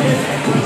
Yeah.